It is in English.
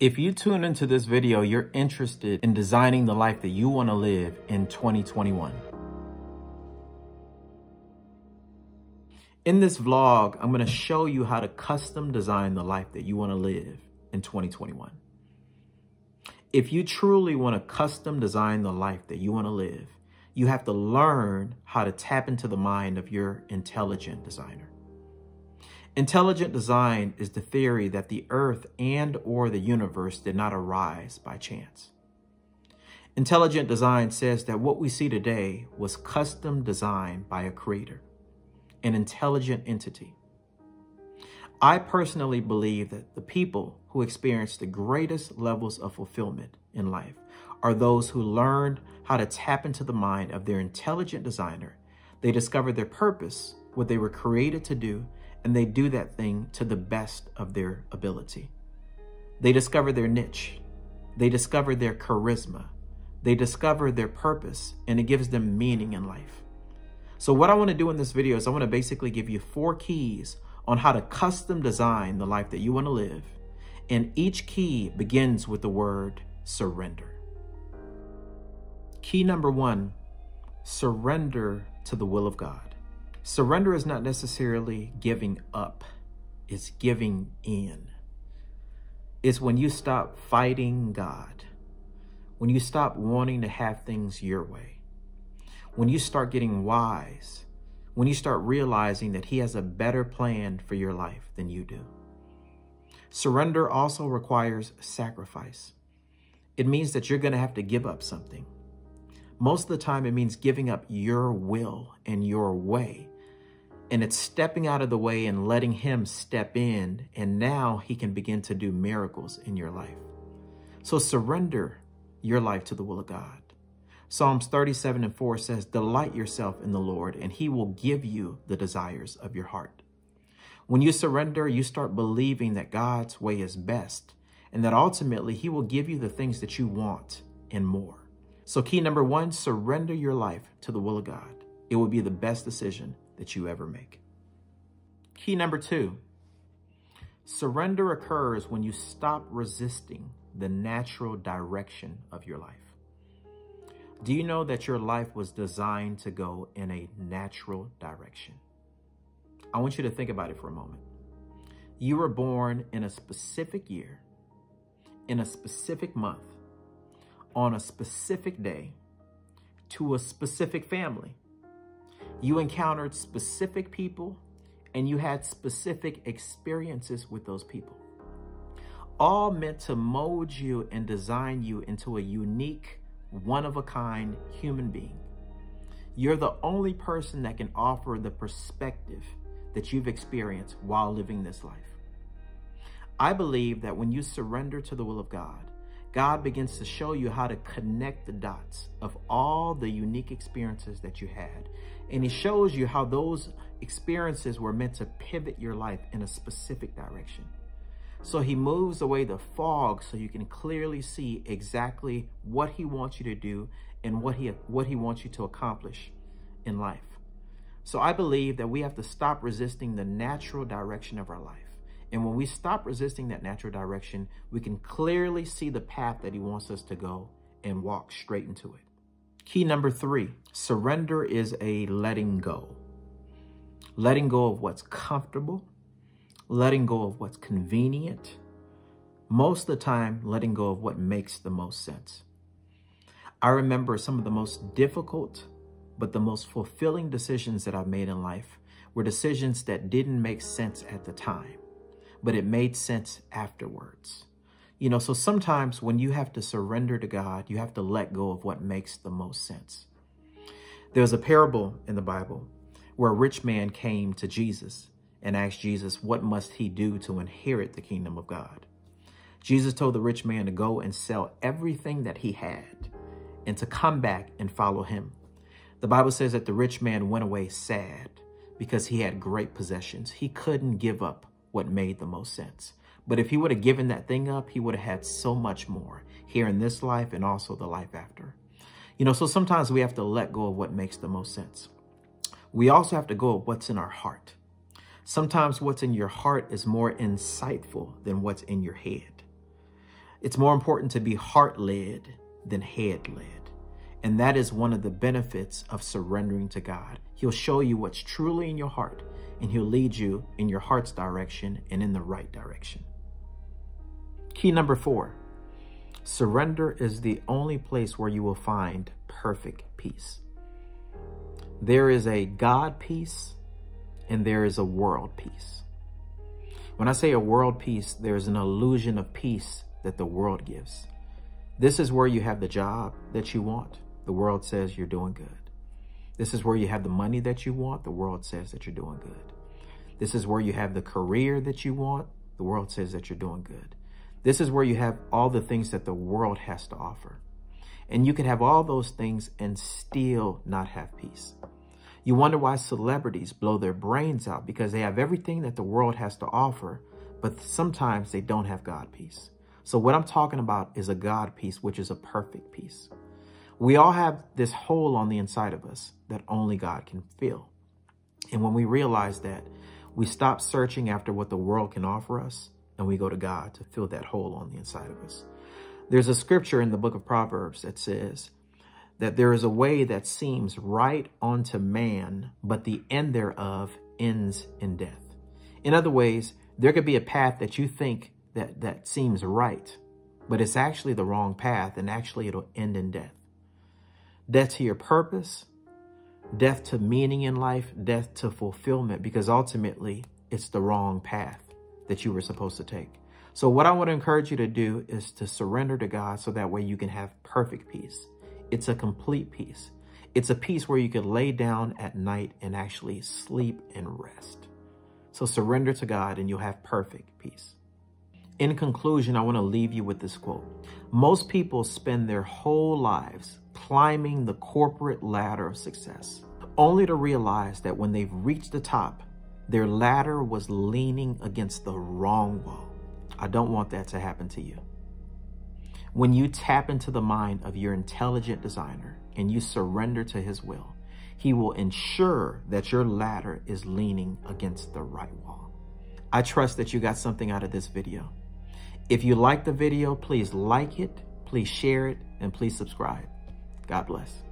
If you tune into this video, you're interested in designing the life that you want to live in 2021. In this vlog, I'm going to show you how to custom design the life that you want to live in 2021. If you truly want to custom design the life that you want to live, you have to learn how to tap into the mind of your intelligent designer. Intelligent design is the theory that the earth and or the universe did not arise by chance. Intelligent design says that what we see today was custom designed by a creator, an intelligent entity. I personally believe that the people who experience the greatest levels of fulfillment in life are those who learned how to tap into the mind of their intelligent designer. They discovered their purpose, what they were created to do, and they do that thing to the best of their ability. They discover their niche. They discover their charisma. They discover their purpose, and it gives them meaning in life. So what I want to do in this video is I want to basically give you four keys on how to custom design the life that you want to live. And each key begins with the word surrender. Key number one, surrender to the will of God. Surrender is not necessarily giving up, it's giving in. It's when you stop fighting God, when you stop wanting to have things your way, when you start getting wise, when you start realizing that He has a better plan for your life than you do. Surrender also requires sacrifice. It means that you're going to have to give up something. Most of the time, it means giving up your will and your way. And it's stepping out of the way and letting Him step in. And now He can begin to do miracles in your life. So surrender your life to the will of God. Psalms 37 and 4 says, Delight yourself in the Lord, and He will give you the desires of your heart. When you surrender, you start believing that God's way is best and that ultimately He will give you the things that you want and more. So, key number one surrender your life to the will of God. It will be the best decision that you ever make. Key number two surrender occurs when you stop resisting the natural direction of your life. Do you know that your life was designed to go in a natural direction? I want you to think about it for a moment. You were born in a specific year, in a specific month, on a specific day to a specific family. You encountered specific people and you had specific experiences with those people. All meant to mold you and design you into a unique, one of a kind human being. You're the only person that can offer the perspective that you've experienced while living this life. I believe that when you surrender to the will of God, God begins to show you how to connect the dots of all the unique experiences that you had. And he shows you how those experiences were meant to pivot your life in a specific direction. So he moves away the fog so you can clearly see exactly what he wants you to do and what he what he wants you to accomplish in life. So I believe that we have to stop resisting the natural direction of our life. And when we stop resisting that natural direction, we can clearly see the path that he wants us to go and walk straight into it. Key number three, surrender is a letting go. Letting go of what's comfortable, letting go of what's convenient, most of the time, letting go of what makes the most sense. I remember some of the most difficult, but the most fulfilling decisions that I've made in life were decisions that didn't make sense at the time but it made sense afterwards. You know, so sometimes when you have to surrender to God, you have to let go of what makes the most sense. There's a parable in the Bible where a rich man came to Jesus and asked Jesus, what must he do to inherit the kingdom of God? Jesus told the rich man to go and sell everything that he had and to come back and follow him. The Bible says that the rich man went away sad because he had great possessions. He couldn't give up what made the most sense. But if he would have given that thing up, he would have had so much more here in this life and also the life after. You know, so sometimes we have to let go of what makes the most sense. We also have to go of what's in our heart. Sometimes what's in your heart is more insightful than what's in your head. It's more important to be heart-led than head-led. And that is one of the benefits of surrendering to God. He'll show you what's truly in your heart, and he'll lead you in your heart's direction and in the right direction. Key number four, surrender is the only place where you will find perfect peace. There is a God peace and there is a world peace. When I say a world peace, there's an illusion of peace that the world gives. This is where you have the job that you want. The world says you're doing good. This is where you have the money that you want. The world says that you're doing good. This is where you have the career that you want. The world says that you're doing good. This is where you have all the things that the world has to offer. And you can have all those things and still not have peace. You wonder why celebrities blow their brains out because they have everything that the world has to offer, but sometimes they don't have God peace. So what I'm talking about is a God peace, which is a perfect peace. We all have this hole on the inside of us that only God can fill. And when we realize that, we stop searching after what the world can offer us and we go to God to fill that hole on the inside of us. There's a scripture in the book of Proverbs that says that there is a way that seems right unto man, but the end thereof ends in death. In other ways, there could be a path that you think that, that seems right, but it's actually the wrong path and actually it'll end in death. Death to your purpose, death to meaning in life, death to fulfillment, because ultimately it's the wrong path that you were supposed to take. So what I want to encourage you to do is to surrender to God so that way you can have perfect peace. It's a complete peace. It's a peace where you can lay down at night and actually sleep and rest. So surrender to God and you'll have perfect peace. In conclusion, I want to leave you with this quote. Most people spend their whole lives climbing the corporate ladder of success, only to realize that when they've reached the top, their ladder was leaning against the wrong wall. I don't want that to happen to you. When you tap into the mind of your intelligent designer and you surrender to his will, he will ensure that your ladder is leaning against the right wall. I trust that you got something out of this video. If you like the video, please like it, please share it, and please subscribe. God bless.